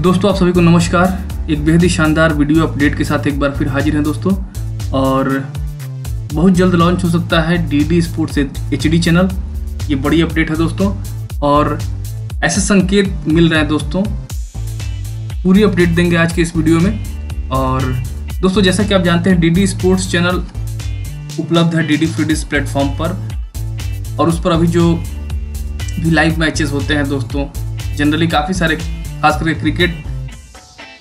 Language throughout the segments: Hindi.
दोस्तों, आप सभी को नमस्कार। एक बेहद ही शानदार वीडियो अपडेट के साथ एक बार फिर हाजिर हैं दोस्तों। और बहुत जल्द लॉन्च हो सकता है D D sports H D channel ये बड़ी अपडेट है दोस्तों। और ऐसे संकेत मिल रहे हैं दोस्तों। पूरी अपडेट देंगे आज के इस वीडियो में। और दोस्तों, जैसा कि आप जानते हैं डी डी स्पोर्ट्स चैनल उपलब्ध है D D free free dish platform पर। और उस पर अभी जो भी लाइव मैचेस होते हैं दोस्तों जनरली काफ़ी सारे खास करके क्रिकेट,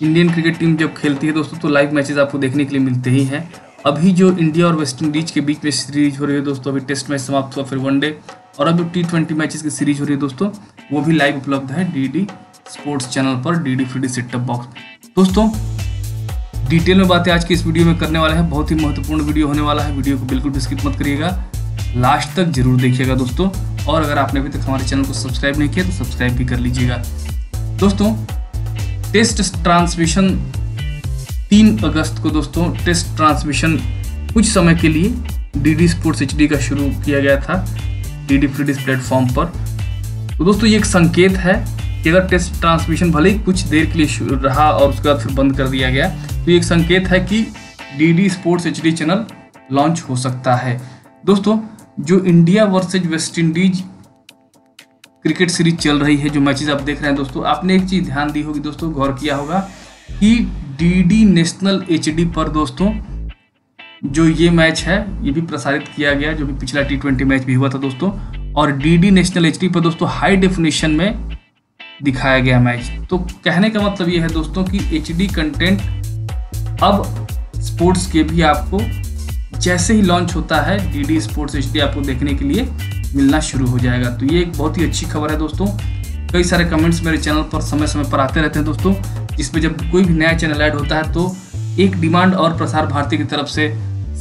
इंडियन क्रिकेट टीम जब खेलती है दोस्तों तो लाइव मैचेस आपको देखने के लिए मिलते ही हैं। अभी जो इंडिया और वेस्ट इंडीज के बीच में सीरीज़ हो रही है दोस्तों, अभी टेस्ट मैच समाप्त हुआ फिर वनडे और अभी टी ट्वेंटी मैचेस की सीरीज़ हो रही है दोस्तों, वो भी लाइव उपलब्ध है डी डी स्पोर्ट्स चैनल पर D D free D setup box दोस्तों डिटेल में बातें आज की इस वीडियो में करने वाले हैं। बहुत ही महत्वपूर्ण वीडियो होने वाला है। वीडियो को बिल्कुल भी स्किप मत करिएगा। लास्ट तक ज़रूर देखिएगा दोस्तों। और अगर आपने अभी तक हमारे चैनल को सब्सक्राइब नहीं किया तो सब्सक्राइब भी कर लीजिएगा। दोस्तों टेस्ट ट्रांसमिशन तीन अगस्त को दोस्तों टेस्ट ट्रांसमिशन कुछ समय के लिए डी डी स्पोर्ट्स एचडी का शुरू किया गया था D D free dish platform पर। तो दोस्तों, ये एक संकेत है कि अगर टेस्ट ट्रांसमिशन भले ही कुछ देर के लिए शुरू रहा और उसके बाद फिर बंद कर दिया गया तो ये एक संकेत है कि D D sports HD channel launch हो सकता है। दोस्तों, जो India versus West Indies cricket series चल रही है, जो मैचेस आप देख रहे हैं दोस्तों। आपने एक चीज़ ध्यान दी होगी दोस्तों, गौर किया होगा कि डीडी नेशनल एचडी पर दोस्तों, जो ये मैच है, ये भी प्रसारित किया गया, जो भी पिछला टी ट्वेंटी मैच भी हुआ था दोस्तों। और डीडी नेशनल एचडी पर दोस्तों हाई डेफिनेशन में दिखाया गया मैच। तो कहने का मतलब ये है दोस्तों कि एच कंटेंट अब स्पोर्ट्स के भी आपको, जैसे ही लॉन्च होता है डी डी स्पोर्ट्स एचडी आपको देखने के लिए मिलना शुरू हो जाएगा। तो ये एक बहुत ही अच्छी खबर है दोस्तों। कई सारे कमेंट्स मेरे चैनल पर समय समय पर आते रहते हैं दोस्तों। जिसमें जब कोई भी नया चैनल ऐड होता है तो एक डिमांड और प्रसार भारती की तरफ़ से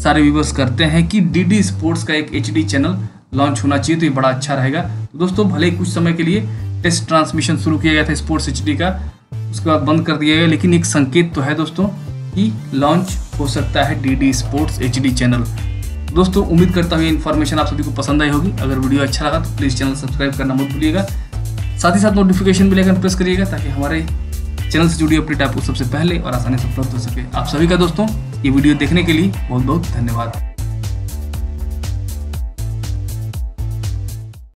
सारे व्यूवर्स करते हैं कि डी डी स्पोर्ट्स का एक एचडी चैनल लॉन्च होना चाहिए तो ये बड़ा अच्छा रहेगा। तो दोस्तों, भले कुछ समय के लिए टेस्ट ट्रांसमिशन शुरू किया गया था स्पोर्ट्स एचडी का, उसके बाद बंद कर दिया गया, लेकिन एक संकेत तो है दोस्तों कि लॉन्च हो सकता है डी स्पोर्ट्स एचडी चैनल दोस्तों, उम्मीद करता हूँ ये इन्फॉर्मेशन आप सभी को पसंद आई होगी। अगर वीडियो अच्छा लगा तो प्लीज़ चैनल सब्सक्राइब करना मत भूलिएगा। साथ ही साथ नोटिफिकेशन भी लेकर प्रेस करिएगा ताकि हमारे चैनल से जुड़ी अपडेट आपको सबसे पहले और आसानी से उपलब्ध हो सके। आप सभी का दोस्तों, ये वीडियो देखने के लिए बहुत बहुत धन्यवाद।